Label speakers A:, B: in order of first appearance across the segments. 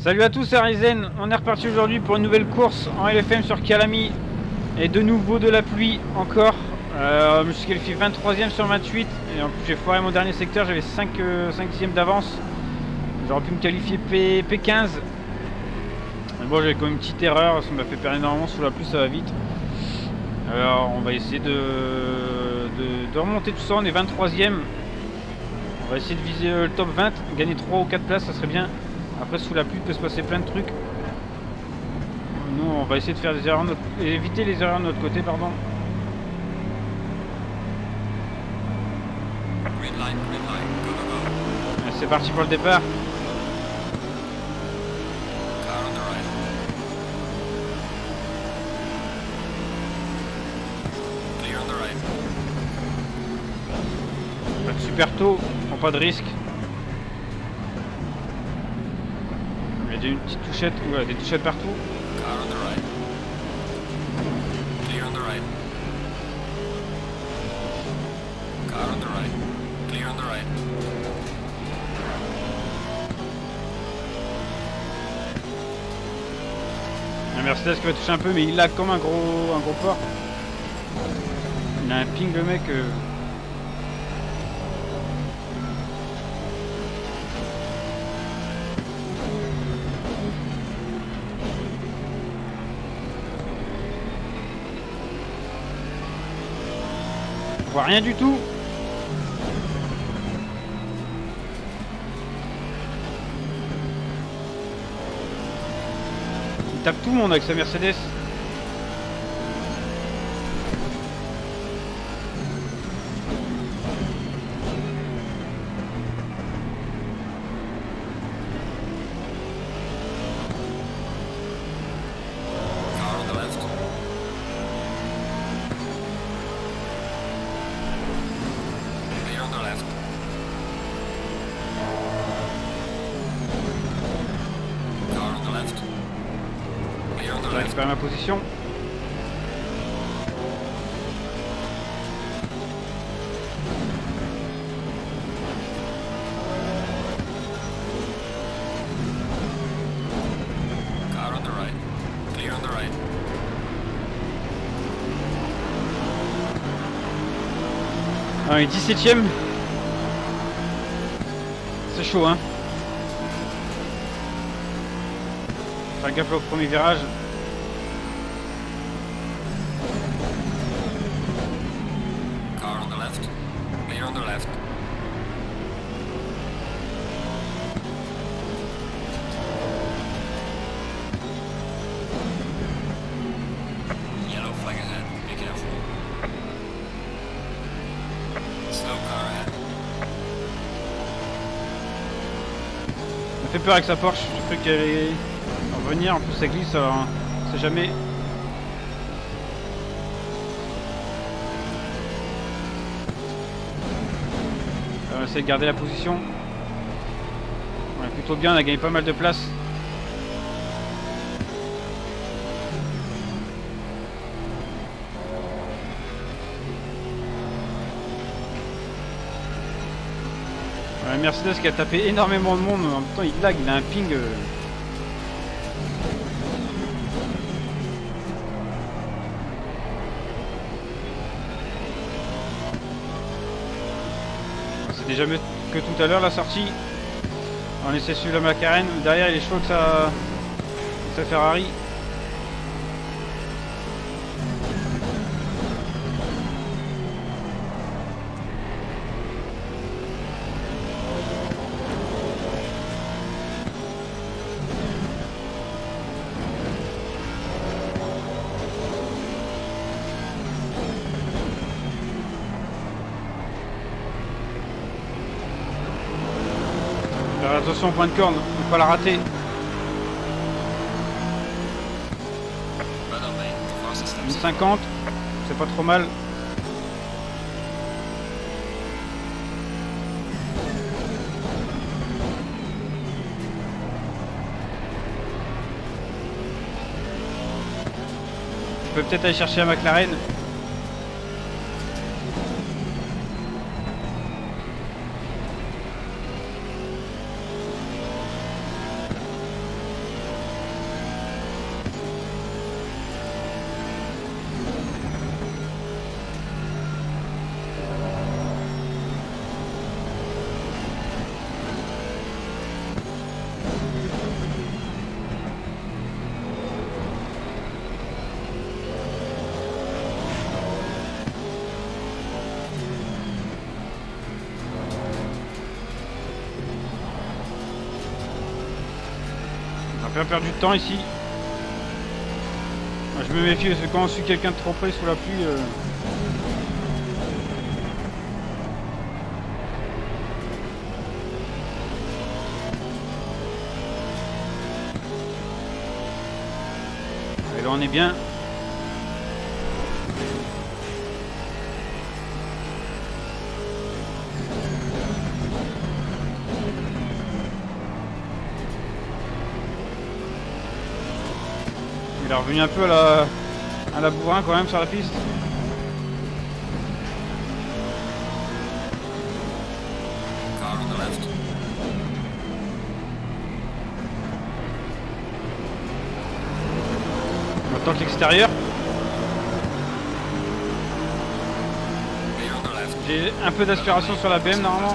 A: Salut à tous, c'est Ryzen. On est reparti aujourd'hui pour une nouvelle course en LFM sur Calami. Et de nouveau de la pluie encore. Euh, je suis qualifié 23ème sur 28. Et en plus, j'ai foiré mon dernier secteur. J'avais 5, 5 dixièmes d'avance. J'aurais pu me qualifier P, P15. Mais bon, j'avais quand même une petite erreur. Ça m'a fait perdre énormément sous la pluie, ça va vite. Alors, on va essayer de, de, de remonter tout ça. On est 23ème. On va essayer de viser le top 20. Gagner 3 ou 4 places, ça serait bien. Après, sous la pluie, il peut se passer plein de trucs. Nous, on va essayer de faire des erreurs, notre... éviter les erreurs de notre côté, pardon. C'est parti pour le départ. Pas de super tôt, prends pas de risque. Il y a une petite touchette, ouais, des touchettes partout. Un Mercedes qui va toucher un peu, mais il lag comme un gros, un gros port. Il a un ping le mec. Euh... Rien du tout. Il tape tout le monde avec sa Mercedes. Est 17ème. C'est chaud hein. Faire gaffe au premier virage. Avec sa Porsche, j'ai cru qu'elle allait revenir, en plus ça glisse, alors c'est jamais. On va essayer de garder la position. On est plutôt bien, on a gagné pas mal de place. Mercedes qui a tapé énormément de monde, en même temps il lag, il a un ping. Euh... C'était jamais que tout à l'heure la sortie. On essaie de suivre la McLaren, derrière il est chaud que ça, que ça Ferrari. Attention au point de corne, faut pas la rater. Une 50, c'est pas trop mal. Je peux peut-être aller chercher la McLaren. On va pas perdre du temps ici. Je me méfie parce que quand on suit quelqu'un de trop près sous la pluie... Euh... Et là on est bien. Il est revenu un peu à la, à la bourrin quand même sur la piste. Maintenant que l'extérieur. J'ai un peu d'aspiration sur la BM normalement.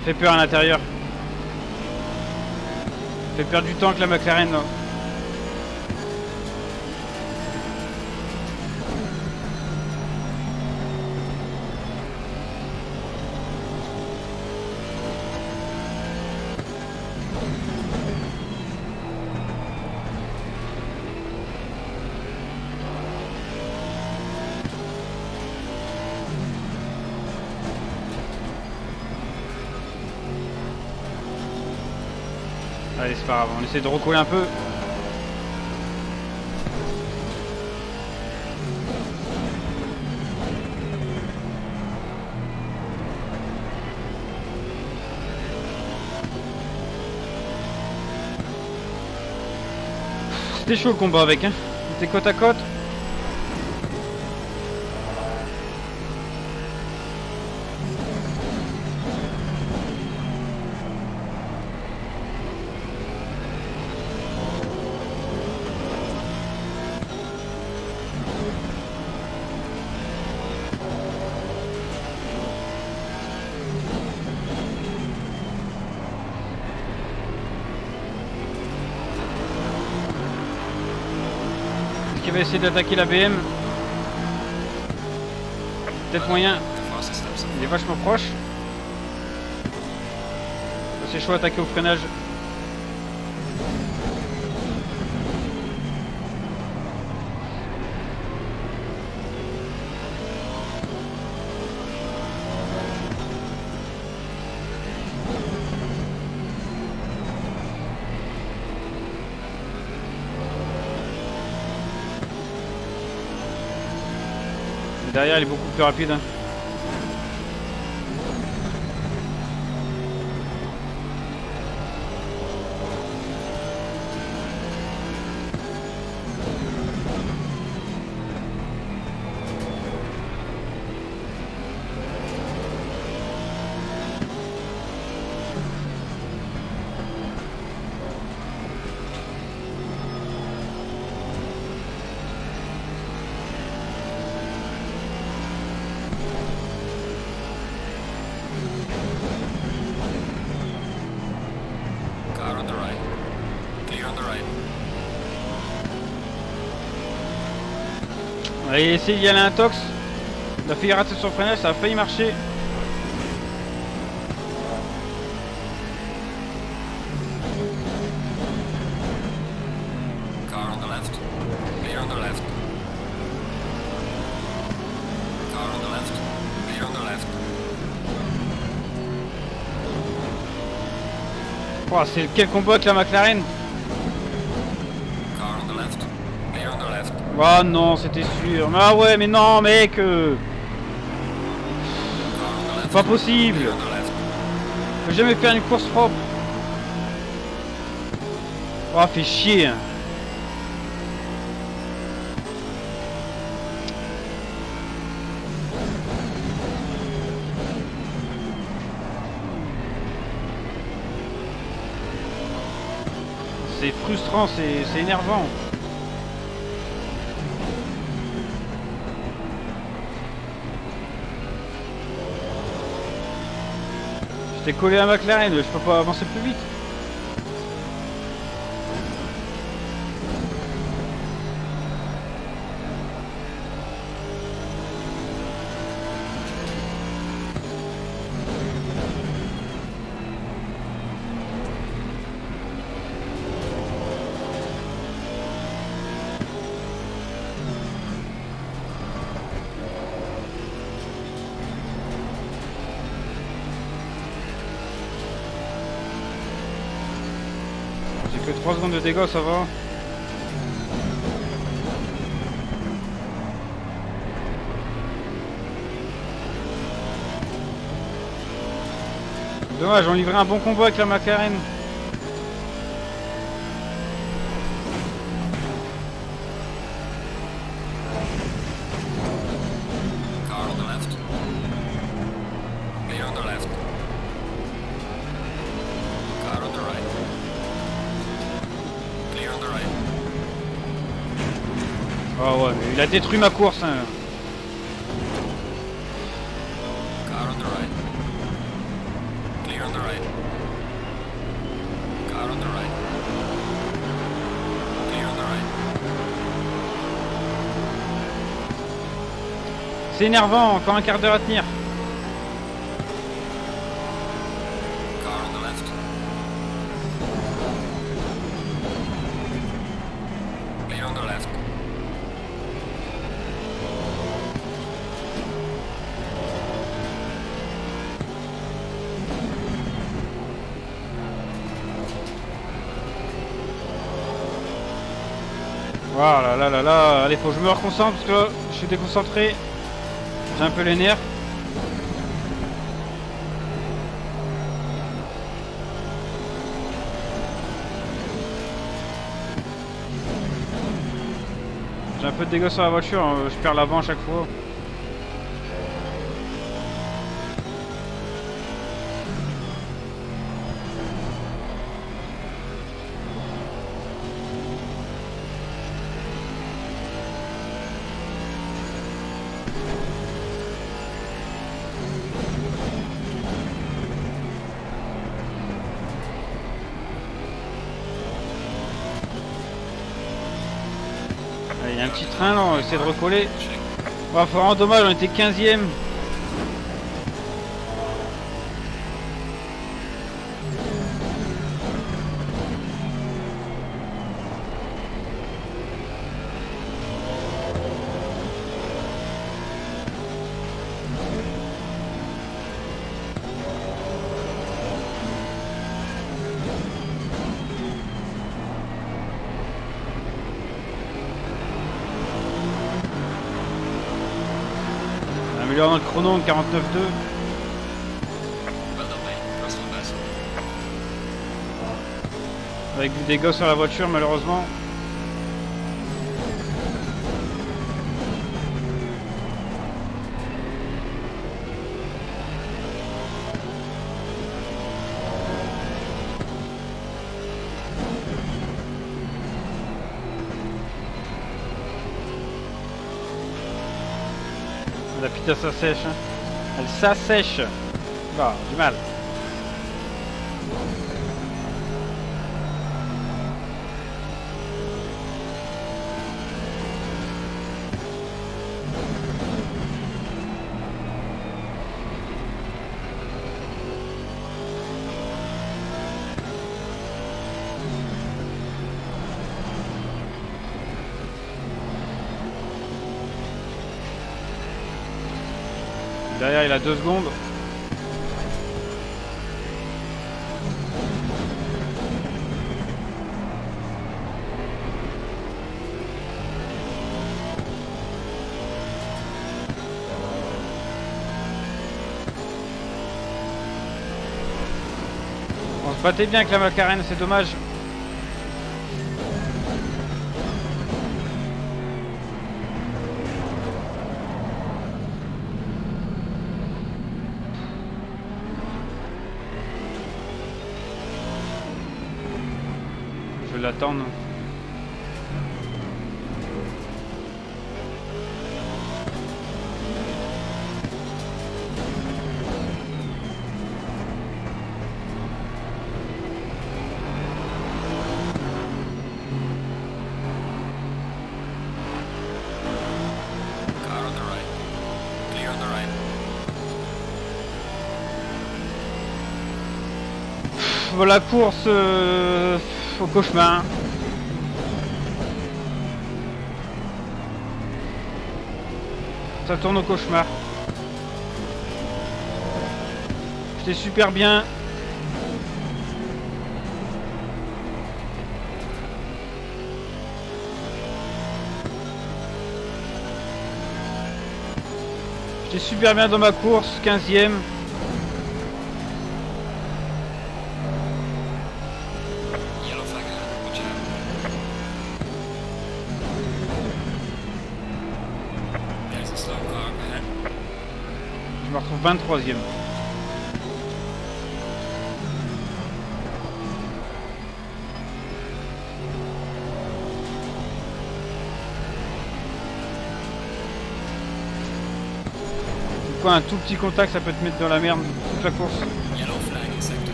A: Fait peur à l'intérieur. Fait perdre du temps avec la McLaren. Là. On essaie de recoller un peu. C'était chaud le combat avec, hein. C'était côte à côte. D'attaquer la BM. Peut-être moyen. Il est vachement proche. C'est chaud attaquer au freinage. Derrière, il est beaucoup plus rapide. Hein. On a essayé d'y aller un tox. On a rater son freinage, ça a failli marcher. Oh, c'est quel avec la McLaren Ah non, c'était sûr. Ah ouais, mais non, mec euh. Pas possible peux jamais faire une course propre. Oh, fait chier hein. frustrant, c'est énervant. J'étais collé à McLaren, je peux pas avancer plus vite. 3 secondes de dégâts, ça va. Dommage, on livrait un bon combat avec la McLaren. A détruit ma course. hein.
B: Car on the right. Clear on the right. Car on the right. Clear on the right.
A: C'est énervant, encore un quart d'heure à tenir. Faut que je me reconcentre parce que je suis déconcentré. J'ai un peu les nerfs. J'ai un peu de dégâts sur la voiture, hein, je perds l'avant à chaque fois. Essayer de recoller. Ouais, vraiment dommage, on était 15ème. Améliore notre chrono en 49.2.
B: Well done, mate. Personal best.
A: Avec du dégât sur la voiture malheureusement. La pita s'assèche. Elle s'assèche. Bah, du mal. Deux secondes. On se battait bien avec la McLaren, c'est dommage. temps, non. La course euh, au cauchemar. Ça tourne au cauchemar. J'étais super bien. J'étais super bien dans ma course, 15ème. 23e. un tout petit contact, ça peut te mettre dans la merde toute la course.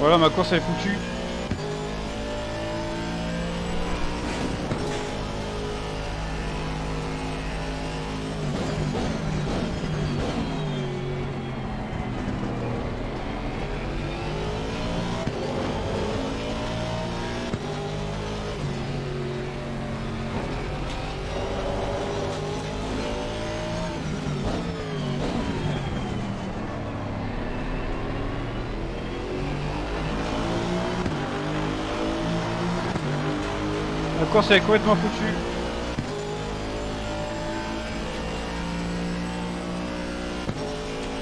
A: Voilà, ma course elle est foutue. La course elle est complètement foutue.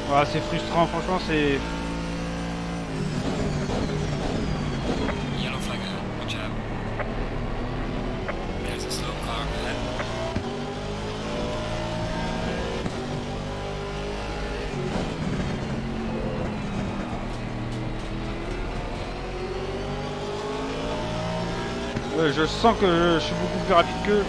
A: Voilà, c'est frustrant, franchement c'est...
B: Yellow flag ahead. Watch out. There's a slow car ahead.
A: Ouais, je sens que je, suis beaucoup plus rapide qu'eux.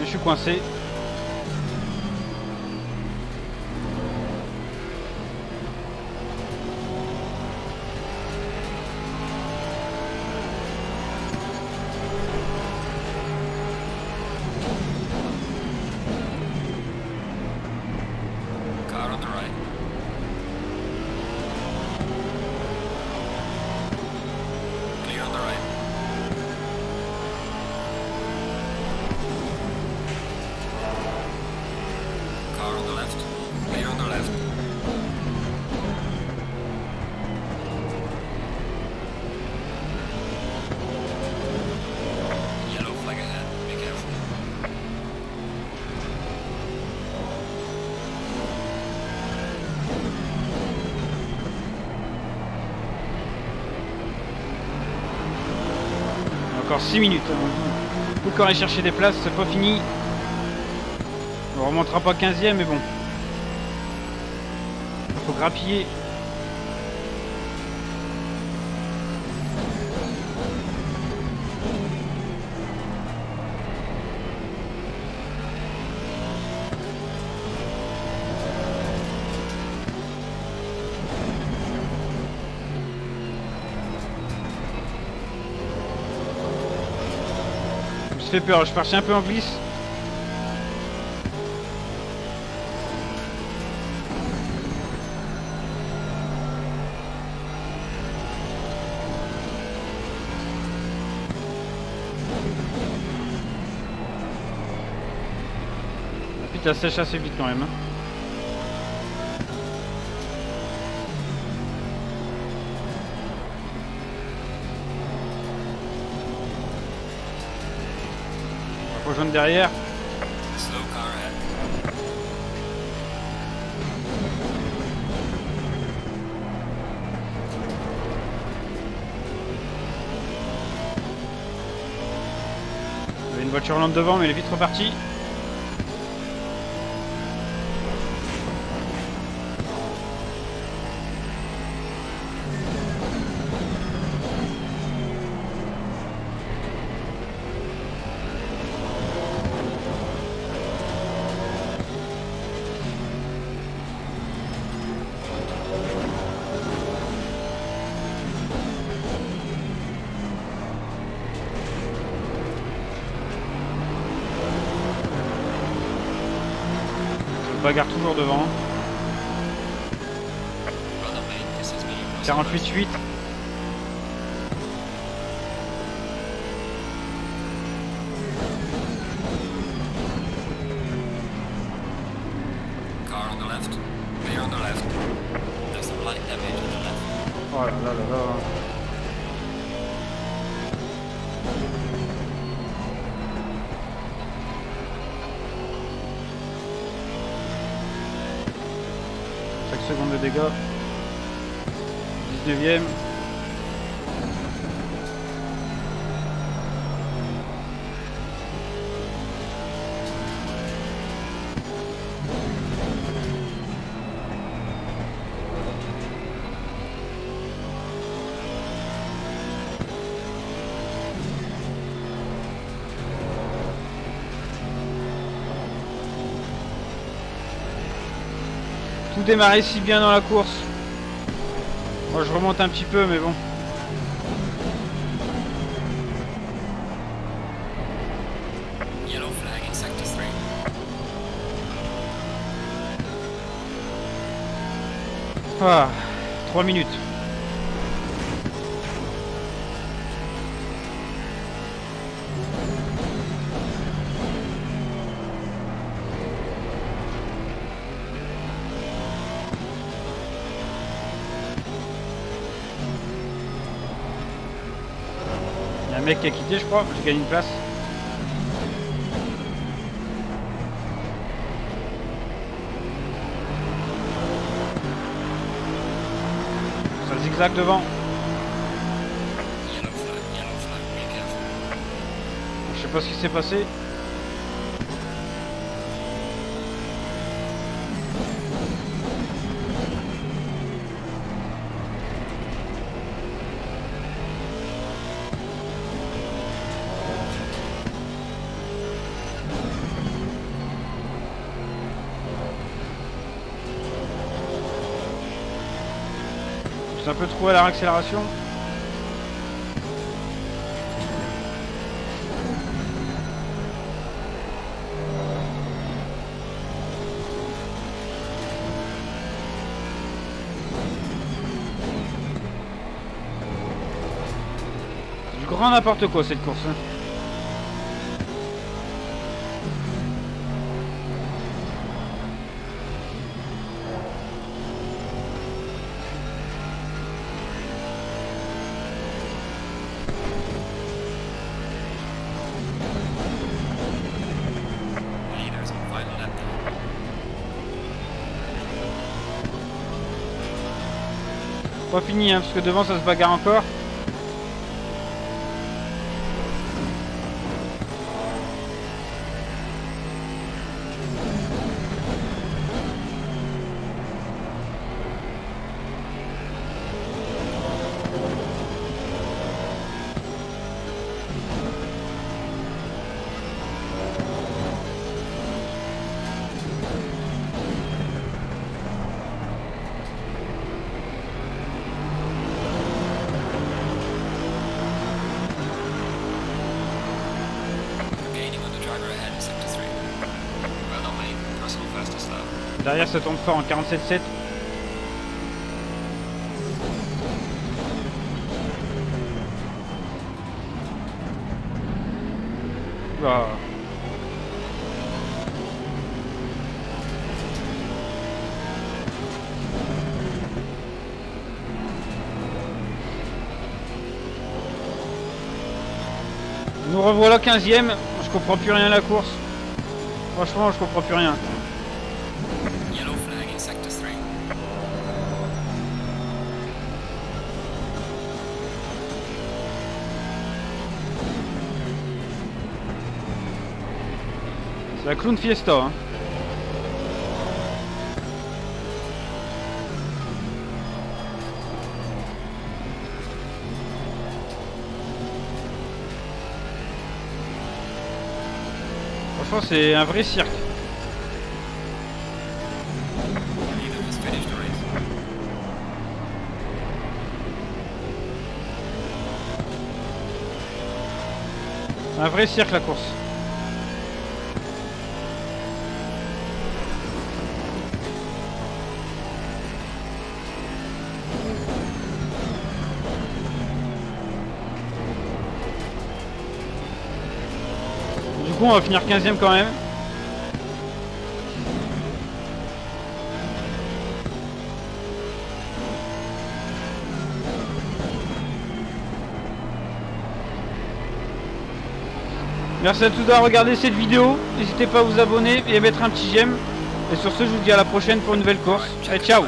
A: Je suis coincé. Encore 6 minutes. Peut encore aller chercher des places, c'est pas fini. On remontera pas 15ème, mais bon. Faut grappiller. Fait peur, je parti un peu en glisse. Ah, Putain, sèche assez vite quand même. hein. Derrière. Il y avait une voiture lente devant, mais elle est vite repartie. bagarre toujours devant. 48-8, Démarrait si bien dans la course. Moi je remonte un petit peu mais bon.
B: Yellow flag in sector 3.
A: Ah, 3 minutes. Mec qui a quitté je crois, j'ai gagné une place. Ça zigzag devant. Je sais pas ce qui s'est passé. C'est un peu trop à la réaccélération. Du grand n'importe quoi cette course. hein. Hein, parce que devant ça se bagarre encore. Ça tourne fort en 47.7. Ah. Nous revoilà 15ème. Je comprends plus rien à la course. Franchement, je comprends plus rien. La clown fiesta. Hein. Franchement, c'est un vrai cirque. Un vrai cirque la course. On va finir 15ème quand même. Merci à tous d'avoir regardé cette vidéo. N'hésitez pas à vous abonner et à mettre un petit j'aime. Et sur ce, je vous dis à la prochaine pour une nouvelle course. Allez, ciao